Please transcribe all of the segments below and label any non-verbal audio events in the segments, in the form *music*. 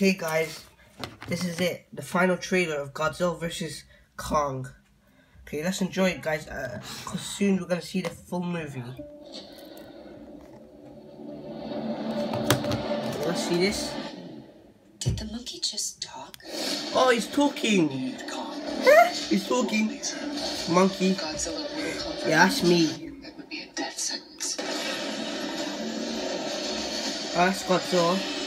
Okay guys, this is it. The final trailer of Godzilla vs. Kong. Okay, let's enjoy it guys, uh, cause soon we're gonna see the full movie. Let's see this. Did the monkey just talk? Oh, he's talking. he's talking. Monkey. Godzilla will come for Yeah, that's me. That would be a death sentence. That's Godzilla.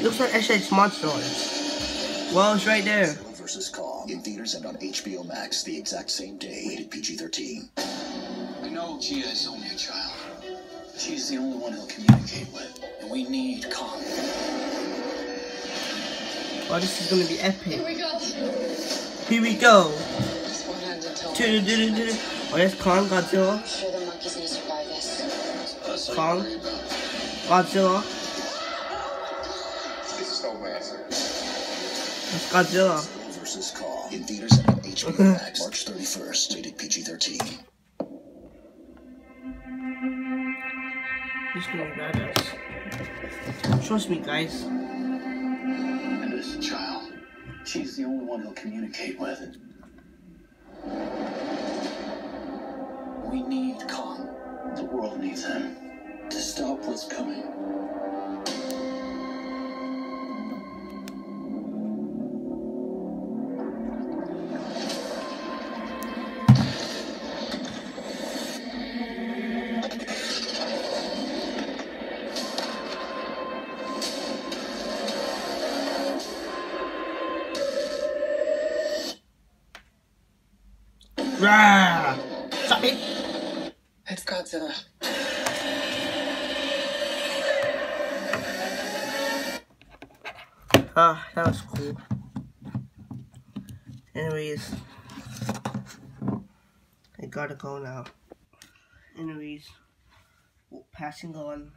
He looks like SH Monsters. Well, it's right there. Godzilla vs. Kong in theaters and on HBO Max the exact same day. Rated PG-13. I know Jia is only a child. She's the only one he'll communicate with. And we need Kong. Oh, this is gonna be epic. we go. Here we go. Just one hand until. Do-do-do-do-do. Oh, that's Kong, Godzilla, Sure, the monkey's gonna survive this. Kong, Godzilla. This is no answer. That's Godzilla. Vs. Kong in theaters and on HBO Max March 31st. Rated PG-13. He's badass. Trust me, guys. And this child, she's the only one he'll communicate with. We need Kong. The world needs him to stop what's coming. Rah! Stop it! It's Godzilla. Ah, that was cool. Anyways, I gotta go now. Anyways, passing on.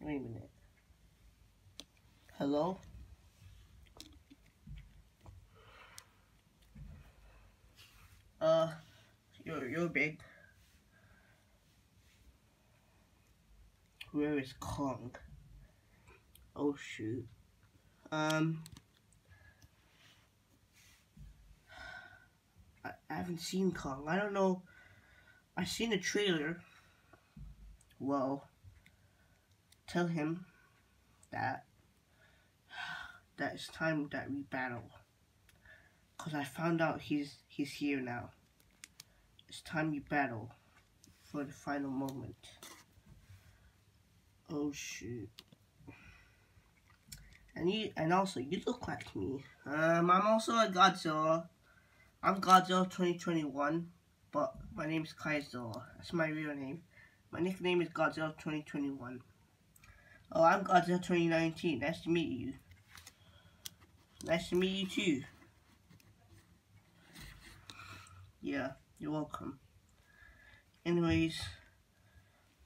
Wait a minute. Hello? Uh, you're, you're big. Where is Kong? Oh shoot. Um I, I haven't seen Kong. I don't know. I seen a trailer. Well, tell him that *sighs* that it's time that we battle. Cause I found out he's he's here now. It's time you battle for the final moment. Oh shoot. And you, and also, you look like me. Um, I'm also a Godzilla. I'm Godzilla 2021, but my name is Kaizilla. That's my real name. My nickname is Godzilla 2021. Oh, I'm Godzilla 2019. Nice to meet you. Nice to meet you too. Yeah, you're welcome. Anyways,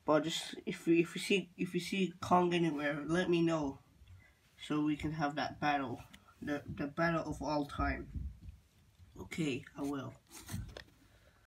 but just if you if you see if you see Kong anywhere, let me know so we can have that battle, the the battle of all time. Okay, I will.